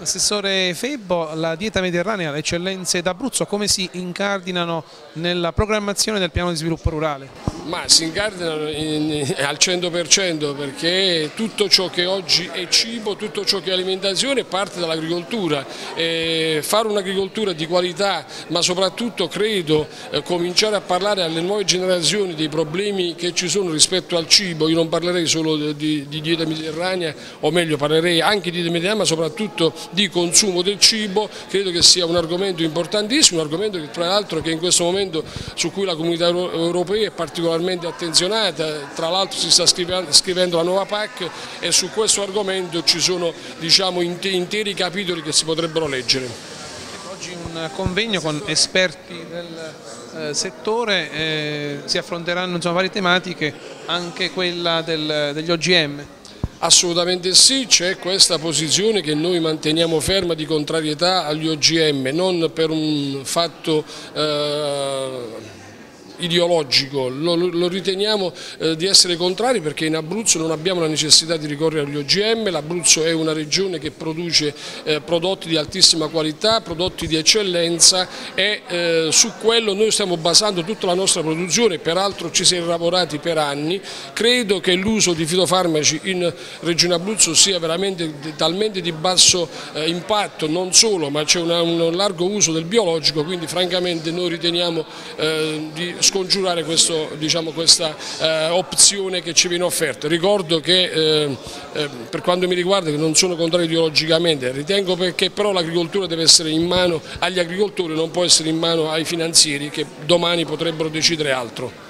Assessore Febbo, la dieta mediterranea, le eccellenze d'Abruzzo come si incardinano nella programmazione del piano di sviluppo rurale? Ma si in, al 100% perché tutto ciò che oggi è cibo, tutto ciò che è alimentazione parte dall'agricoltura. fare un'agricoltura di qualità ma soprattutto credo eh, cominciare a parlare alle nuove generazioni dei problemi che ci sono rispetto al cibo, io non parlerei solo di, di dieta mediterranea o meglio parlerei anche di dieta mediterranea ma soprattutto di consumo del cibo, credo che sia un argomento importantissimo, un argomento che tra l'altro in questo momento su cui la comunità europea è particolarmente attenzionata, tra l'altro si sta scrivendo la nuova PAC e su questo argomento ci sono diciamo, interi capitoli che si potrebbero leggere. Oggi un convegno con esperti del eh, settore, eh, si affronteranno insomma, varie tematiche, anche quella del, degli OGM. Assolutamente sì, c'è questa posizione che noi manteniamo ferma di contrarietà agli OGM, non per un fatto eh, ideologico, lo, lo riteniamo eh, di essere contrari perché in Abruzzo non abbiamo la necessità di ricorrere agli OGM, l'Abruzzo è una regione che produce eh, prodotti di altissima qualità, prodotti di eccellenza e eh, su quello noi stiamo basando tutta la nostra produzione, peraltro ci siamo lavorati per anni, credo che l'uso di fitofarmaci in regione Abruzzo sia veramente talmente di basso eh, impatto, non solo ma c'è un largo uso del biologico, quindi francamente noi riteniamo eh, di scongiurare questo, diciamo, questa eh, opzione che ci viene offerta. Ricordo che eh, per quanto mi riguarda non sono contrario ideologicamente, ritengo che però l'agricoltura deve essere in mano agli agricoltori, non può essere in mano ai finanzieri che domani potrebbero decidere altro.